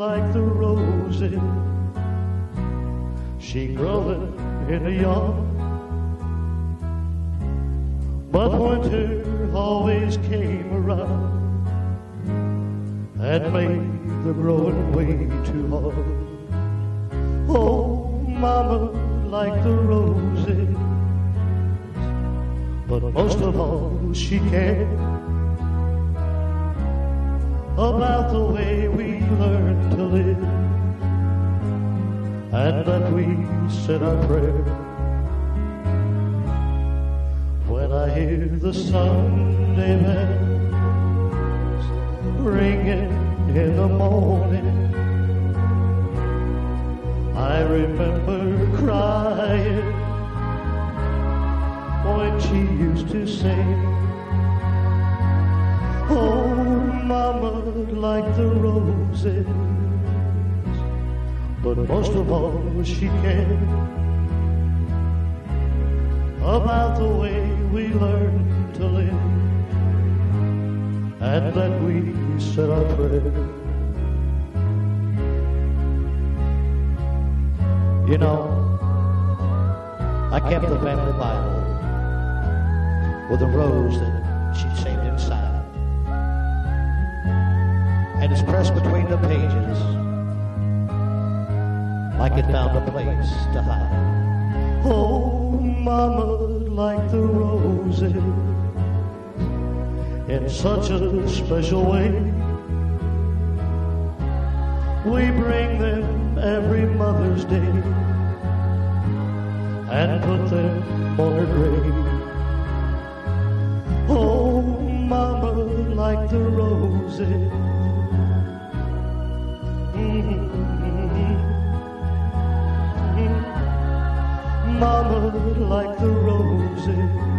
like the roses. She growing in a yard. But winter always came around and made the growing way too hard. Oh, mama, like the roses, but most of all she cared about the way we to live and that we said our prayer. When I hear the Sunday bells ringing in the morning, I remember crying when she used to sing. Mama, like the roses, but most of all she cared about the way we learned to live. And that we said our prayer. You know, I kept the family Bible with a rose that she saved And it's pressed between the pages like it found a place to hide. Oh, mama, like the roses in such a special way. We bring them every Mother's Day and put them on her grave. Oh, mama, like the roses. Like the roses